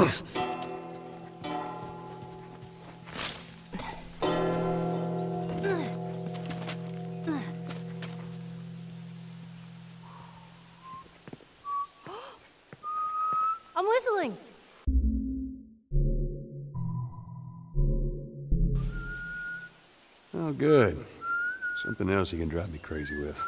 I'm whistling. Oh, good. Something else he can drive me crazy with.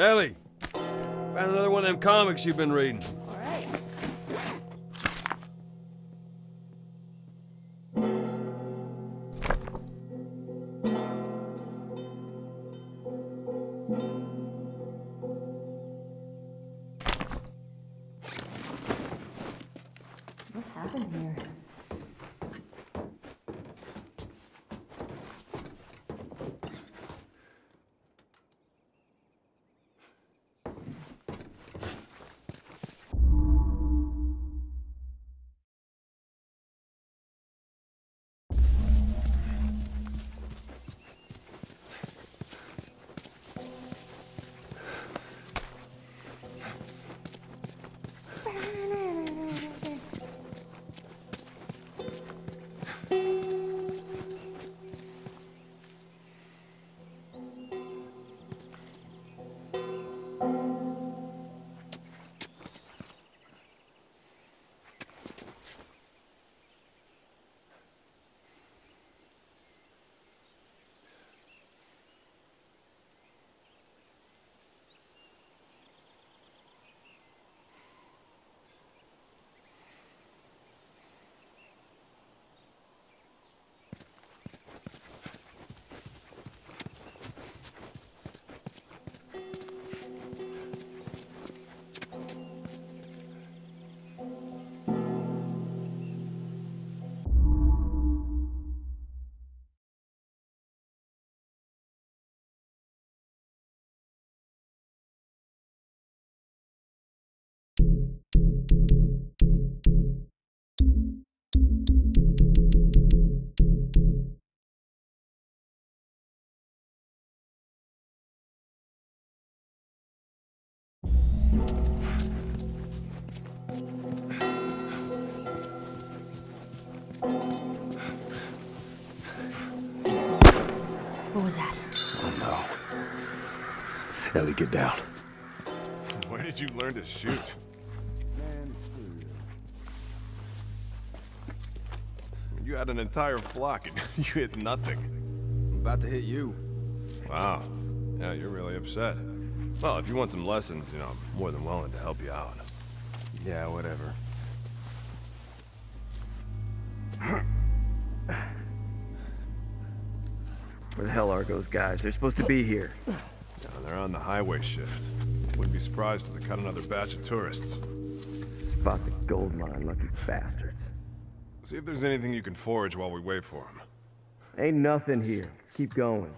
Ellie! Found another one of them comics you've been reading. Ellie, get down. Where did you learn to shoot? You had an entire flock and you hit nothing. I'm about to hit you. Wow. Yeah, you're really upset. Well, if you want some lessons, you know, I'm more than willing to help you out. Yeah, whatever. Where the hell are those guys? They're supposed to be here. Yeah, they're on the highway shift. Wouldn't be surprised if they cut another batch of tourists. Spot the gold mine, lucky bastards. See if there's anything you can forage while we wait for them. Ain't nothing here. Keep going.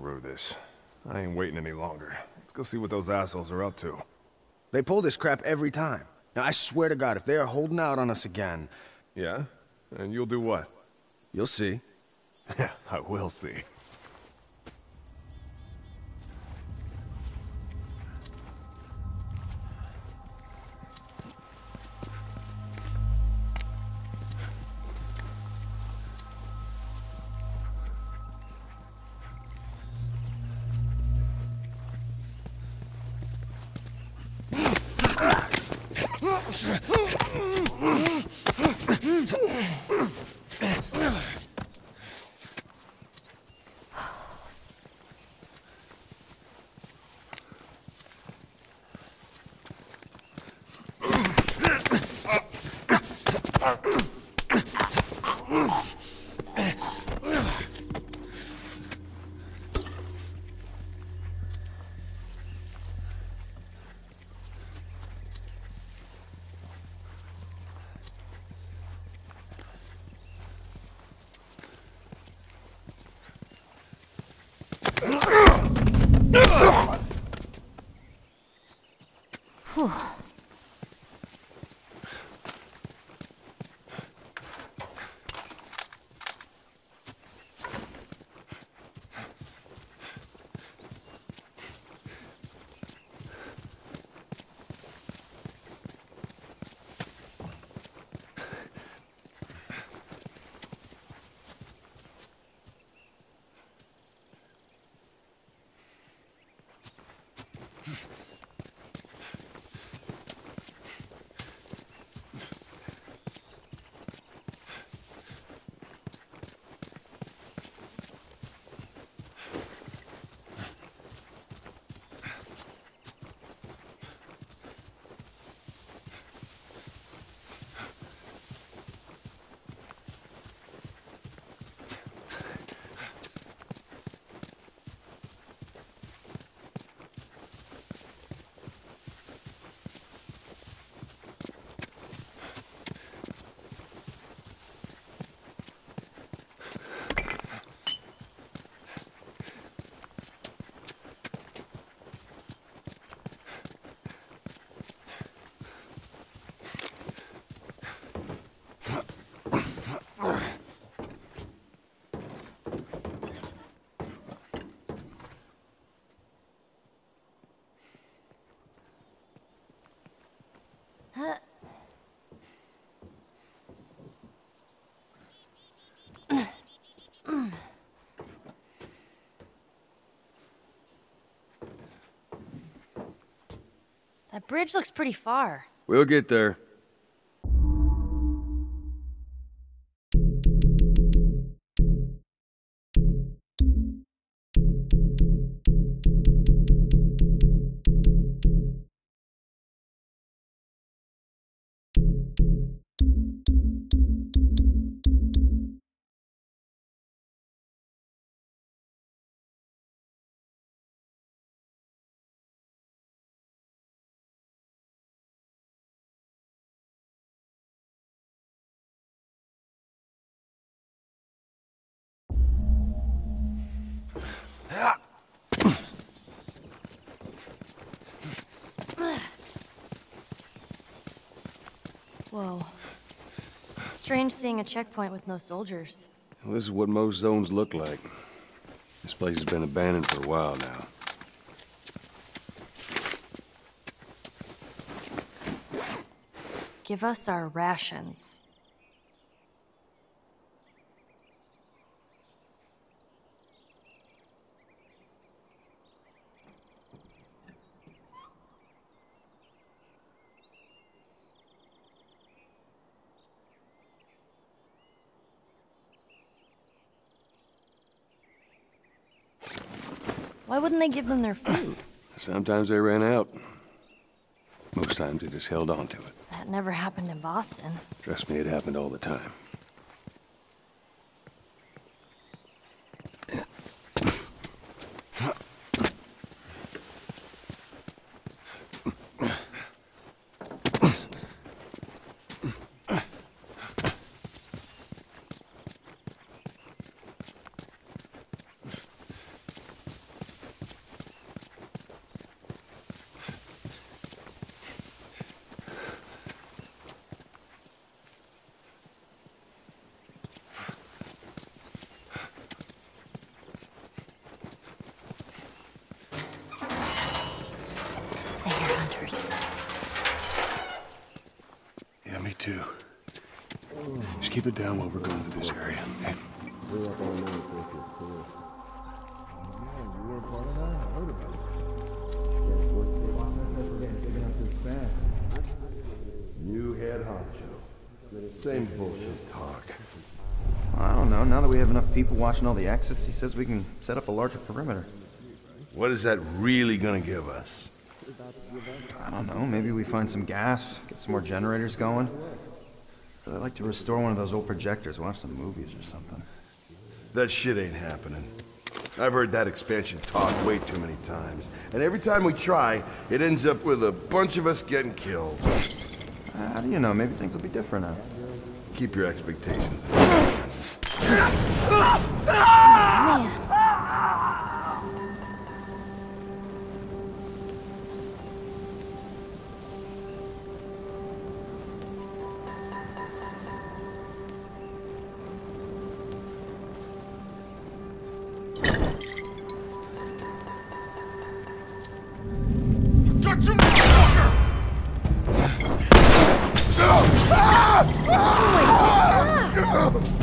Screw this. I ain't waiting any longer. Let's go see what those assholes are up to. They pull this crap every time. Now, I swear to God, if they are holding out on us again, Yeah? And you'll do what? you'll see. Yeah, I will see. Oh. Whew. Hmm. That bridge looks pretty far. We'll get there. Strange seeing a checkpoint with no soldiers. Well, this is what most zones look like. This place has been abandoned for a while now. Give us our rations. Why wouldn't they give them their food? Sometimes they ran out. Most times they just held on to it. That never happened in Boston. Trust me, it happened all the time. I hear hunters. Yeah, me too. Just keep it down while we're going through this area, okay? New head honcho. Same bullshit talk. I don't know. Now that we have enough people watching all the exits, he says we can set up a larger perimeter. What is that really gonna give us? I don't know. Maybe we find some gas, get some more generators going. I'd like to restore one of those old projectors, watch some movies or something. That shit ain't happening. I've heard that expansion talk way too many times. And every time we try, it ends up with a bunch of us getting killed. Uh, How do you know? Maybe things will be different now. Keep your expectations. Man, Watch out!